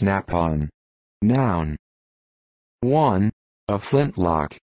Snap-on. Noun. 1. A flintlock.